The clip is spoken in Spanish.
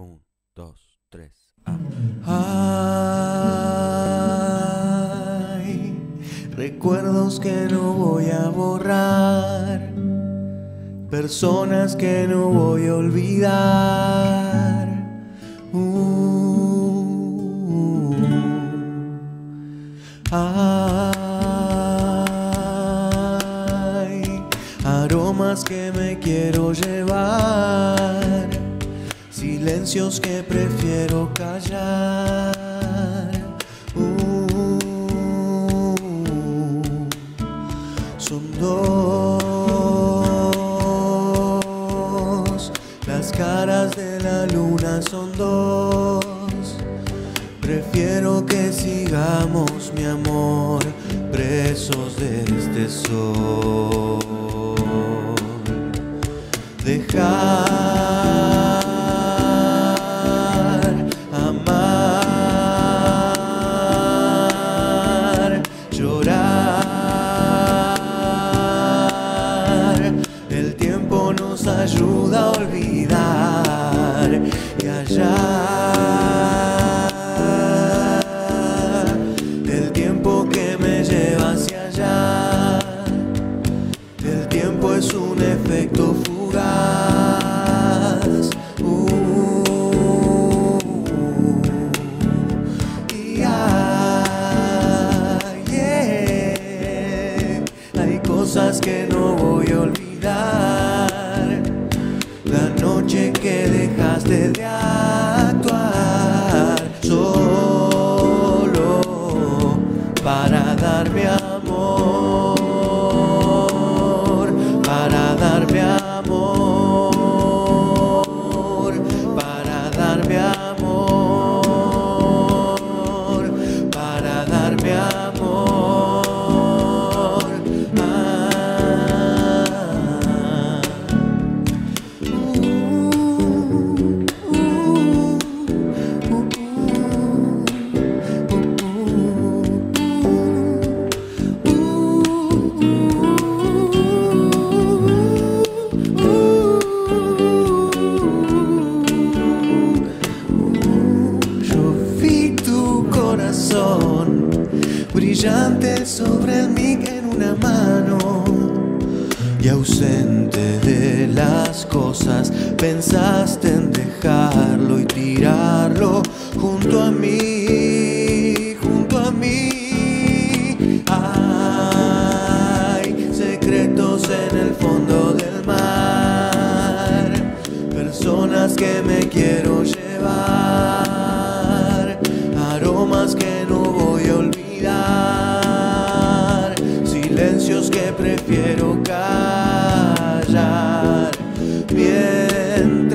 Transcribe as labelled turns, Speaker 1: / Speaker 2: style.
Speaker 1: Un, dos, tres.
Speaker 2: Hay recuerdos que no voy a borrar, personas que no voy a olvidar. Uh, hay aromas que me quiero llevar silencios que prefiero callar. Uh, son dos, las caras de la luna son dos. Prefiero que sigamos, mi amor, presos de este sol. Ayuda a olvidar y hallar el tiempo que me lleva hacia allá. El tiempo es un efecto fugaz. Uh, y hay, yeah, hay cosas que no de actuar solo para darme amor, brillante sobre mic en una mano y ausente de las cosas pensaste en dejarlo y tirarlo junto a mí, personas que me quiero llevar, aromas que no voy a olvidar, silencios que prefiero callar. Bien